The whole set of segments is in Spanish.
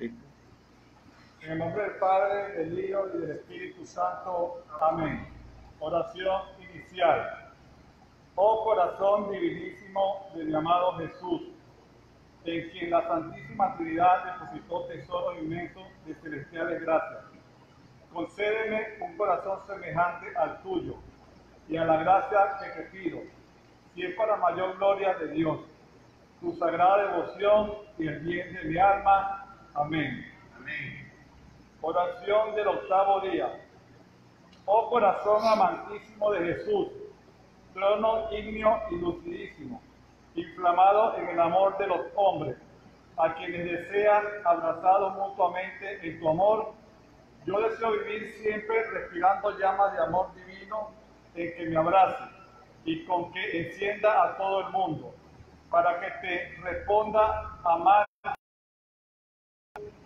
En el nombre del Padre, del Hijo y del Espíritu Santo. Amén. Oración inicial. Oh corazón divinísimo de mi amado Jesús, en quien la Santísima Trinidad depositó tesoros inmensos de celestiales gracias. Concédeme un corazón semejante al tuyo y a la gracia que te pido, si es para mayor gloria de Dios, tu sagrada devoción y el bien de mi alma. Amén. Amén. Oración del octavo día. Oh corazón amantísimo de Jesús, trono ignio y lucidísimo, inflamado en el amor de los hombres, a quienes desean abrazados mutuamente en tu amor, yo deseo vivir siempre respirando llamas de amor divino en que me abrace y con que encienda a todo el mundo, para que te responda amar.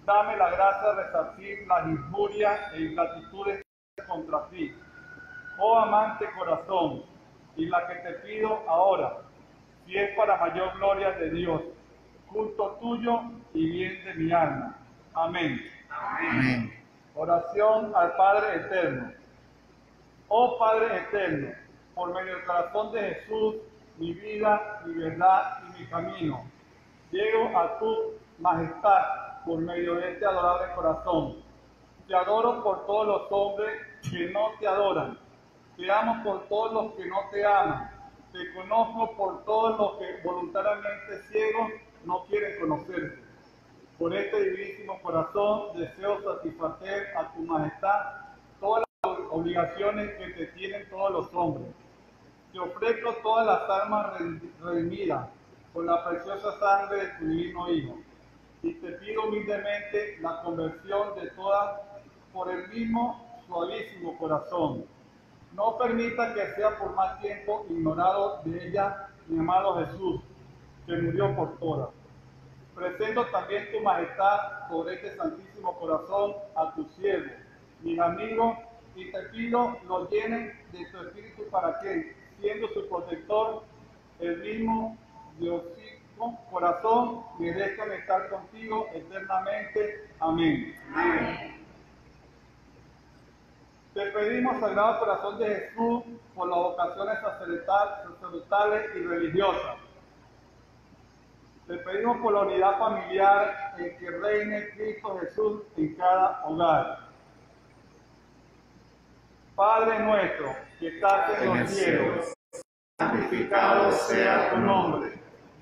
Dame la gracia de resarcir las injurias e ingratitudes contra ti. Oh amante corazón, y la que te pido ahora, si es para mayor gloria de Dios, culto tuyo y bien de mi alma. Amén. Amén. Oración al Padre Eterno. Oh Padre Eterno, por medio del corazón de Jesús, mi vida, mi verdad y mi camino, llego a tu majestad por medio de este adorable corazón. Te adoro por todos los hombres que no te adoran. Te amo por todos los que no te aman. Te conozco por todos los que voluntariamente ciegos no quieren conocerte. Por este divísimo corazón deseo satisfacer a tu majestad todas las obligaciones que te tienen todos los hombres. Te ofrezco todas las almas redimidas con la preciosa sangre de tu divino Hijo. Y te pido humildemente la conversión de todas por el mismo suavísimo corazón. No permita que sea por más tiempo ignorado de ella mi amado Jesús, que murió por todas. Presento también tu majestad sobre este santísimo corazón a tu siervo, mis amigos, y te pido lo llenen de tu espíritu para que, siendo su protector, el mismo Diosito corazón merezcan estar contigo eternamente. Amén. Amén. Te pedimos, Sagrado Corazón de Jesús, por las vocaciones sacerdotales y religiosas te pedimos por la unidad familiar en que reine Cristo Jesús en cada hogar. Padre nuestro que estás en los cielos, santificado sea tu nombre.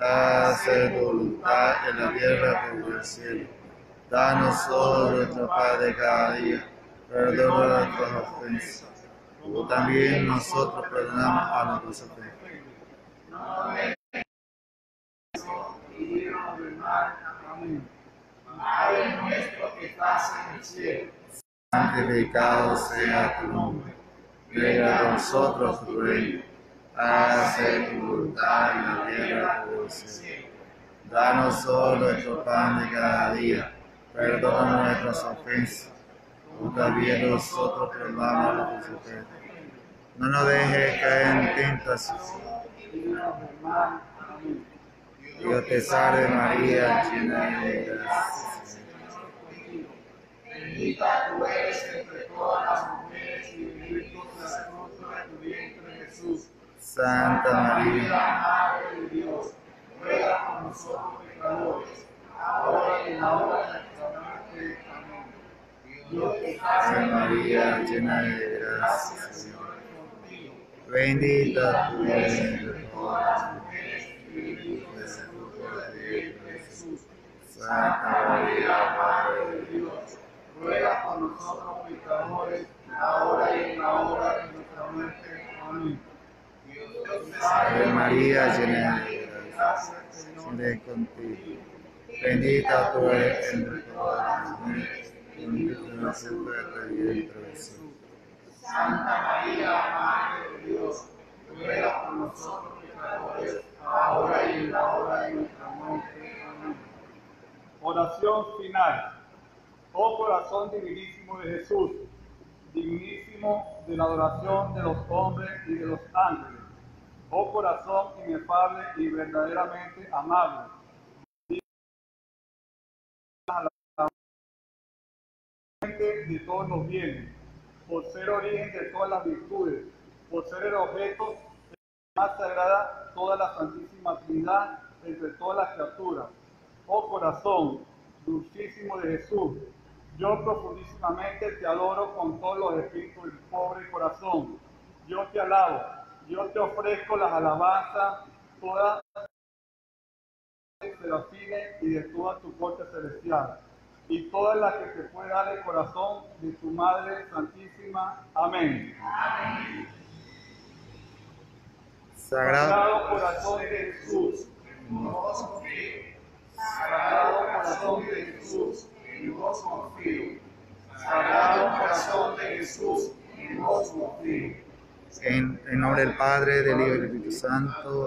Hágase tu voluntad en la tierra como en el cielo. Danos hoy nuestro pan de cada día. Perdona nuestras ofensas, como también nosotros perdonamos a nuestros ofensores. Padre nuestro que estás en el cielo, santificado sea tu nombre. Venga a nosotros tu reino. Hágase tu voluntad en la tierra como el cielo. Danos hoy nuestro pan de cada día. Perdona nuestras ofensas, como también nosotros perdonamos a los. No nos dejes caer en tentación. Dios te salve María, llena de gracia. Bendita tú eres entre todas las mujeres y bendito es el fruto de tu vientre Jesús. Santa María, Madre de Dios, ruega por nosotros pecadores, ahora y en la hora de nuestra muerte. Amén. Dios te salve María, llena de gracia, Señor. Bendita tú eres entre todas las mujeres y bendito es el Santa María, Madre de Dios, ruega por nosotros pecadores, ahora y en la hora de nuestra muerte. Amén. Dios Ave María, llena de gracia, Señor contigo. Bendita tú eres entre todas las mujeres, bendito el fruto de tu vientre Jesús. Santa María, Madre de Dios, ruega por nosotros pecadores, ahora y en la hora de nuestra muerte. Amén. Oración final. Oh corazón divinísimo de Jesús, dignísimo de la adoración de los hombres y de los ángeles. Oh corazón inefable y verdaderamente amable. de todos los bienes, por ser origen de todas las virtudes, por ser el objeto más sagrada toda la Santísima Trinidad entre todas las criaturas. Oh corazón dulcísimo de Jesús, yo profundísimamente te adoro con todos los espíritus del pobre corazón. Yo te alabo, yo te ofrezco las alabanzas, todas de la fines y de toda tu corte celestial y todas las que te puede dar el corazón de tu Madre Santísima. Amén. Sagrado, Sagrado corazón de Jesús, en vos confío. Sagrado corazón de Jesús, en vos confío. Sagrado corazón de Jesús. En, en nombre del Padre, del Hijo y del Espíritu Santo.